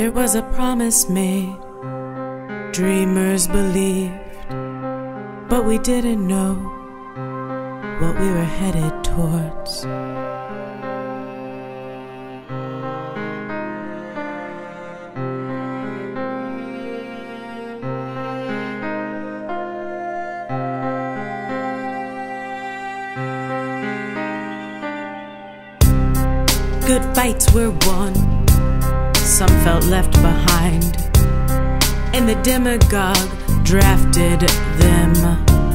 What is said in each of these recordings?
There was a promise made, dreamers believed, but we didn't know what we were headed towards. Good fights were won, some felt left behind, and the demagogue drafted them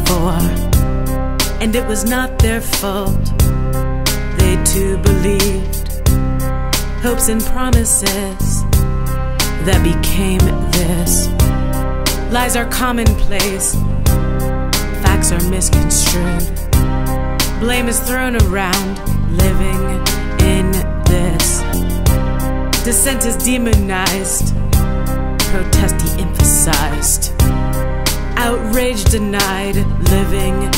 for. And it was not their fault, they too believed hopes and promises that became this. Lies are commonplace, facts are misconstrued, blame is thrown around, living in. Dissent is demonized, protest de emphasized, outrage denied, living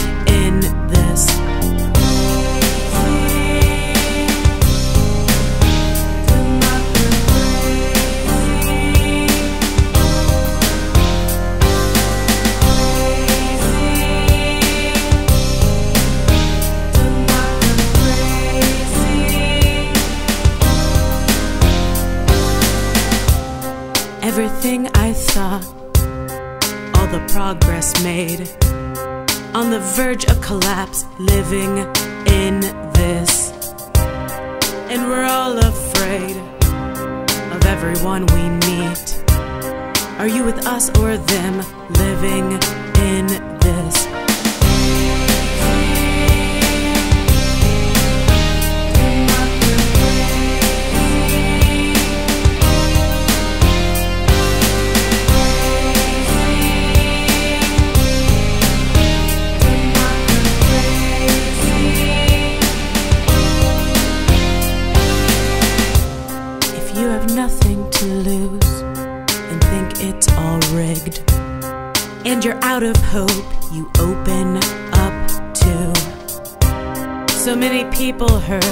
Everything I thought, all the progress made, on the verge of collapse, living in this. And we're all afraid of everyone we meet. Are you with us or them, living in this? Nothing to lose and think it's all rigged, and you're out of hope, you open up to. So many people hurt,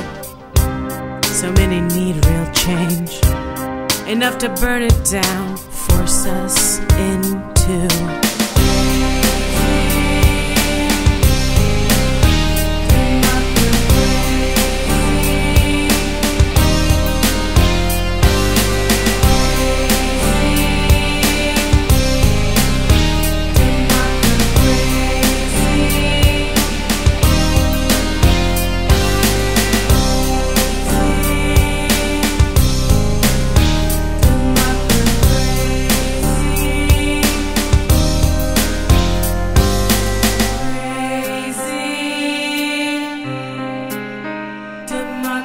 so many need real change. Enough to burn it down, force us into.